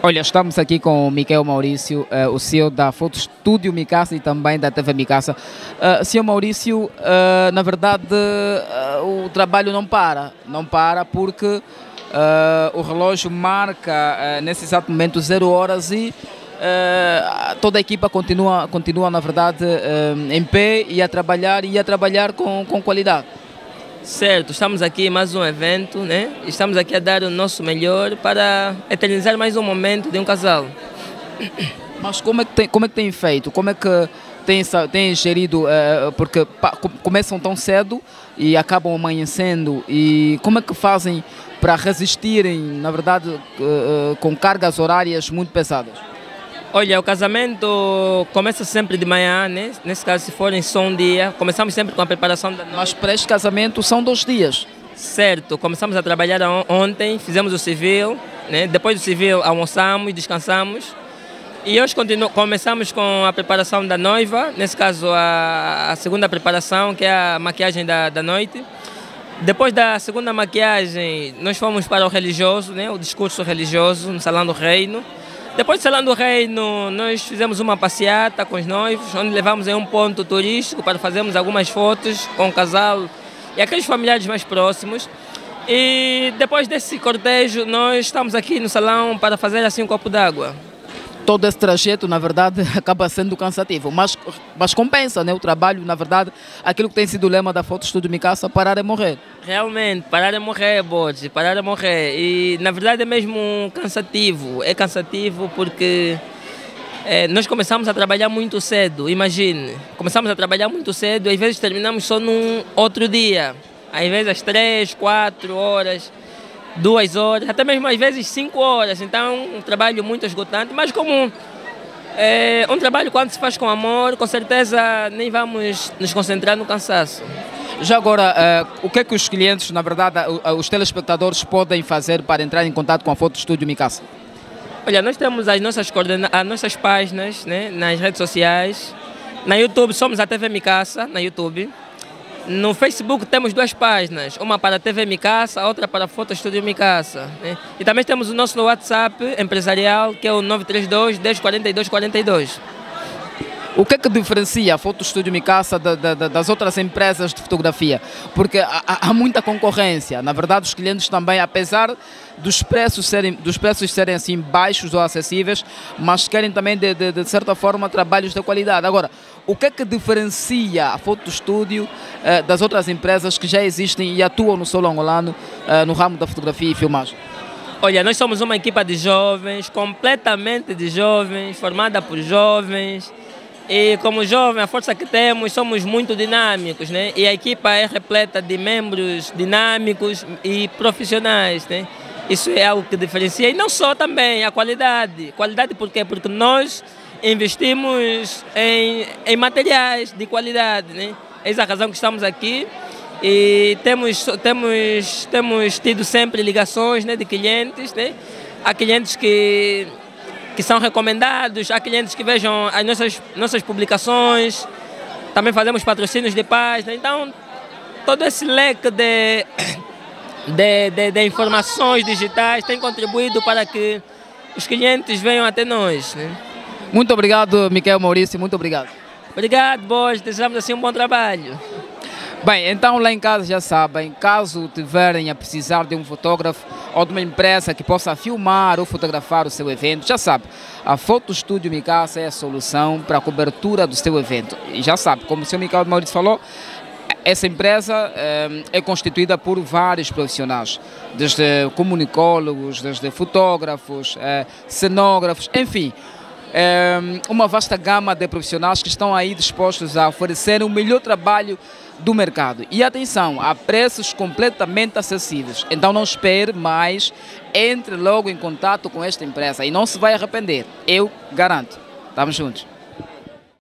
Olha, estamos aqui com o Miquel Maurício, uh, o CEO da Foto Estúdio Micasa e também da TV Micasa. Uh, Senhor Maurício, uh, na verdade uh, o trabalho não para, não para porque o relógio marca nesse exato momento zero horas e toda a equipa continua, continua na verdade em pé e a trabalhar e a trabalhar com, com qualidade. Certo, estamos aqui em mais um evento, né? Estamos aqui a dar o nosso melhor para eternizar mais um momento de um casal. Mas como é que tem, como é que tem feito? Como é que tem, tem gerido? Uh, porque pa, começam tão cedo e acabam amanhecendo. E como é que fazem para resistirem, na verdade, uh, com cargas horárias muito pesadas? Olha, o casamento começa sempre de manhã, né? nesse caso se forem só um dia, começamos sempre com a preparação da noite. Mas para este casamento são dois dias? Certo, começamos a trabalhar ontem, fizemos o civil, né? depois do civil almoçamos, descansamos e hoje continu começamos com a preparação da noiva, nesse caso a, a segunda preparação, que é a maquiagem da, da noite. Depois da segunda maquiagem, nós fomos para o religioso, né? o discurso religioso no Salão do Reino. Depois de Salão do Reino, nós fizemos uma passeata com os noivos, onde levamos em um ponto turístico para fazermos algumas fotos com o casal e aqueles familiares mais próximos. E depois desse cortejo, nós estamos aqui no salão para fazer assim um copo d'água todo esse trajeto, na verdade, acaba sendo cansativo, mas, mas compensa né? o trabalho, na verdade, aquilo que tem sido o lema da Foto Estúdio Micasa, parar é morrer. Realmente, parar é morrer, Borges, parar é morrer. E, na verdade, é mesmo cansativo, é cansativo porque é, nós começamos a trabalhar muito cedo, imagine, começamos a trabalhar muito cedo e às vezes terminamos só num outro dia, às vezes às três, quatro horas duas horas, até mesmo às vezes cinco horas. Então, um trabalho muito esgotante, mas como é um trabalho quando se faz com amor, com certeza nem vamos nos concentrar no cansaço. Já agora, uh, o que é que os clientes, na verdade, os telespectadores podem fazer para entrar em contato com a Foto Estúdio Micasa? Olha, nós temos as nossas, as nossas páginas né, nas redes sociais. Na YouTube somos a TV Micasa, na YouTube. No Facebook temos duas páginas, uma para a TV Micasa, outra para a Foto Estúdio Micasa. Né? E também temos o nosso WhatsApp empresarial, que é o 932 1042 42. O que é que diferencia a Foto Estúdio Micasa das outras empresas de fotografia? Porque há, há, muita concorrência. Na verdade, os clientes também, apesar dos preços serem, dos preços serem assim baixos ou acessíveis, mas querem também, de, de, de certa forma, trabalhos de qualidade. Agora, o que é que diferencia a Foto Estúdio eh, das outras empresas que já existem e atuam no solo angolano eh, no ramo da fotografia e filmagem? Olha, nós somos uma equipa de jovens, completamente de jovens, formada por jovens, e como jovem, a força que temos, somos muito dinâmicos, né? E a equipa é repleta de membros dinâmicos e profissionais, né? Isso é algo que diferencia. E não só também a qualidade. Qualidade por quê? Porque nós investimos em, em materiais de qualidade, né? Essa é a razão que estamos aqui e temos, temos, temos tido sempre ligações né, de clientes, né? Há clientes que que são recomendados, há clientes que vejam as nossas, nossas publicações, também fazemos patrocínios de página, então todo esse leque de, de, de, de informações digitais tem contribuído para que os clientes venham até nós. Né? Muito obrigado, Miquel Maurício, muito obrigado. Obrigado, Boas, desejamos assim um bom trabalho. Bem, então lá em casa já sabem, caso tiverem a precisar de um fotógrafo ou de uma empresa que possa filmar ou fotografar o seu evento, já sabe, a Foto Estúdio Micasa é a solução para a cobertura do seu evento. E já sabe, como o senhor Miguel Maurício falou, essa empresa é, é constituída por vários profissionais, desde comunicólogos, desde fotógrafos, é, cenógrafos, enfim, uma vasta gama de profissionais que estão aí dispostos a oferecer o melhor trabalho do mercado. E atenção, a preços completamente acessíveis. Então não espere mais, entre logo em contato com esta empresa e não se vai arrepender. Eu garanto. Estamos juntos.